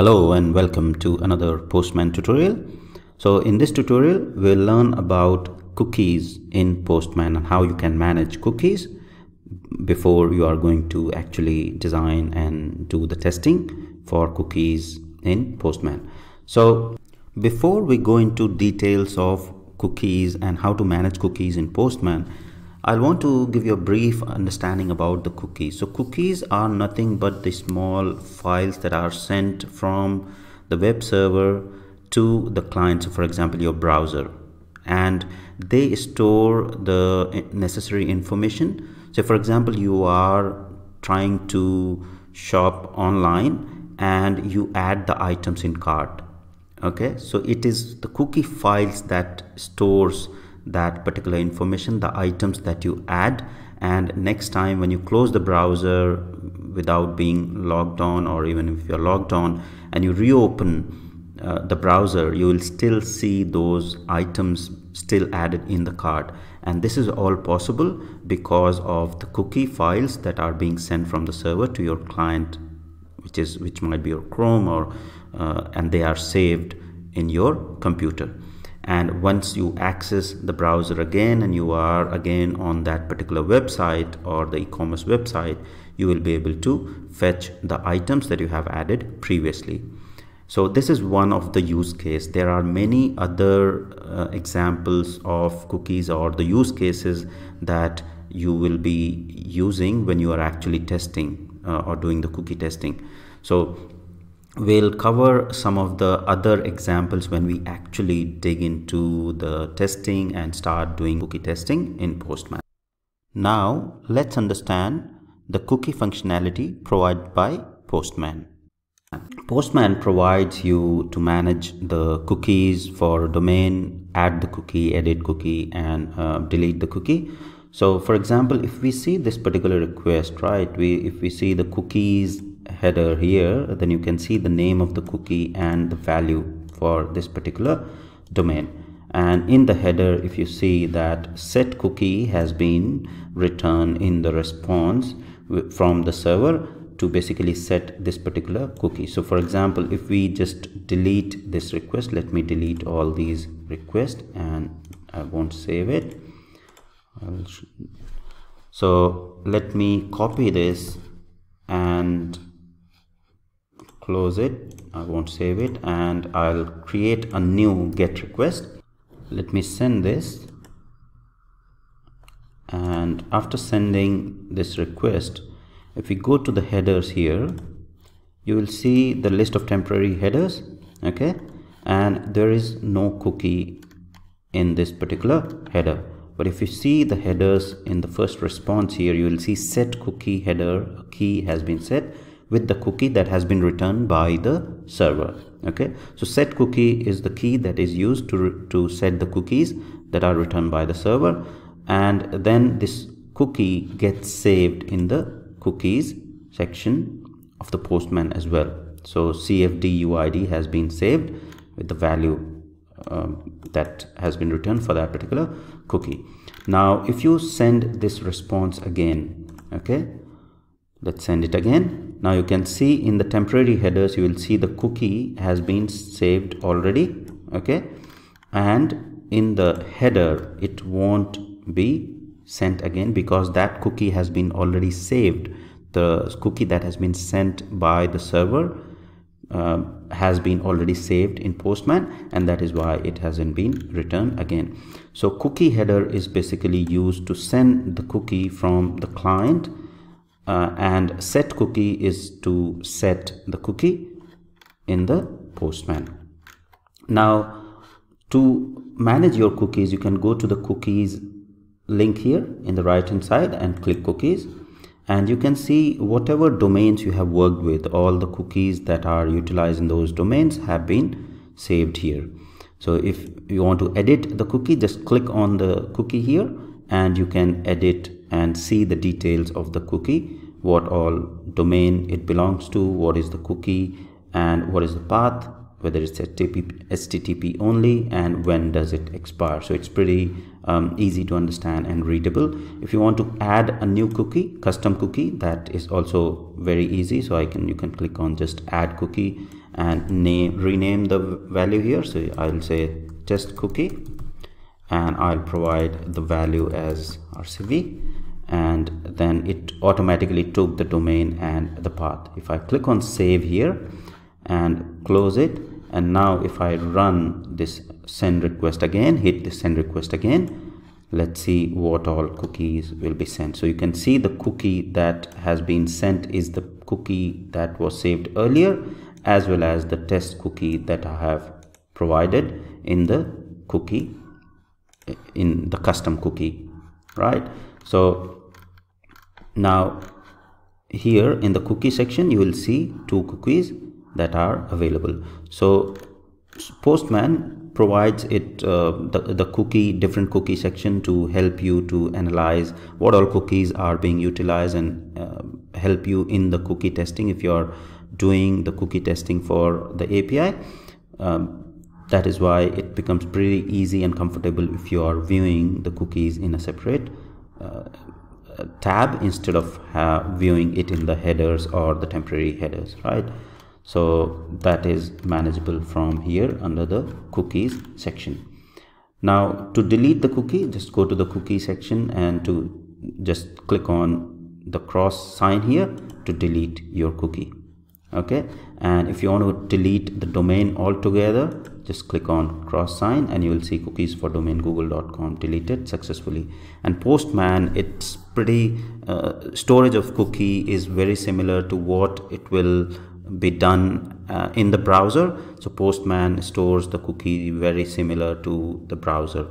Hello and welcome to another Postman tutorial. So in this tutorial, we'll learn about cookies in Postman and how you can manage cookies before you are going to actually design and do the testing for cookies in Postman. So before we go into details of cookies and how to manage cookies in Postman, I want to give you a brief understanding about the cookies. So cookies are nothing but the small files that are sent from the web server to the client. So for example, your browser and they store the necessary information. So for example, you are trying to shop online and you add the items in cart. Okay, so it is the cookie files that stores that particular information the items that you add. And next time when you close the browser without being logged on or even if you're logged on and you reopen uh, the browser you will still see those items still added in the cart. And this is all possible because of the cookie files that are being sent from the server to your client which is which might be your chrome or uh, and they are saved in your computer and once you access the browser again and you are again on that particular website or the e-commerce website you will be able to fetch the items that you have added previously. So this is one of the use case. There are many other uh, examples of cookies or the use cases that you will be using when you are actually testing uh, or doing the cookie testing. So we'll cover some of the other examples when we actually dig into the testing and start doing cookie testing in Postman. Now let's understand the cookie functionality provided by Postman. Postman provides you to manage the cookies for domain, add the cookie, edit cookie and uh, delete the cookie. So for example, if we see this particular request, right, we if we see the cookies header here then you can see the name of the cookie and the value for this particular domain. And in the header if you see that set cookie has been returned in the response from the server to basically set this particular cookie. So for example if we just delete this request let me delete all these requests and I won't save it. So let me copy this and close it. I won't save it and I'll create a new get request. Let me send this. And after sending this request if we go to the headers here you will see the list of temporary headers okay? And there is no cookie in this particular header. But if you see the headers in the first response here you will see set cookie header key has been set with the cookie that has been returned by the server okay? So set cookie is the key that is used to to set the cookies that are returned by the server and then this cookie gets saved in the cookies section of the postman as well. So cfd uid has been saved with the value um, that has been returned for that particular cookie. Now if you send this response again okay? Let's send it again now you can see in the temporary headers you will see the cookie has been saved already okay? And in the header it won't be sent again because that cookie has been already saved. The cookie that has been sent by the server uh, has been already saved in postman and that is why it hasn't been returned again. So cookie header is basically used to send the cookie from the client uh, and set cookie is to set the cookie in the postman. Now to manage your cookies you can go to the cookies link here in the right hand side and click cookies. And you can see whatever domains you have worked with all the cookies that are utilized in those domains have been saved here. So if you want to edit the cookie just click on the cookie here and you can edit and see the details of the cookie what all domain it belongs to what is the cookie and what is the path whether it's HTTP, only and when does it expire. So it's pretty um, easy to understand and readable. If you want to add a new cookie custom cookie that is also very easy. So I can you can click on just add cookie and name rename the value here. So I'll say test cookie and I'll provide the value as RCV and then it automatically took the domain and the path. If I click on save here and close it and now if I run this send request again hit the send request again let's see what all cookies will be sent. So you can see the cookie that has been sent is the cookie that was saved earlier as well as the test cookie that I have provided in the cookie in the custom cookie right? So now here in the cookie section you will see two cookies that are available. So postman provides it uh, the, the cookie different cookie section to help you to analyze what all cookies are being utilized and uh, help you in the cookie testing if you're doing the cookie testing for the API um, that is why it becomes pretty easy and comfortable if you are viewing the cookies in a separate uh, tab instead of viewing it in the headers or the temporary headers right? So that is manageable from here under the cookies section. Now to delete the cookie just go to the cookie section and to just click on the cross sign here to delete your cookie okay? And if you want to delete the domain altogether just click on cross sign and you will see cookies for domain google.com deleted successfully. And postman it's pretty uh, storage of cookie is very similar to what it will be done uh, in the browser. So postman stores the cookie very similar to the browser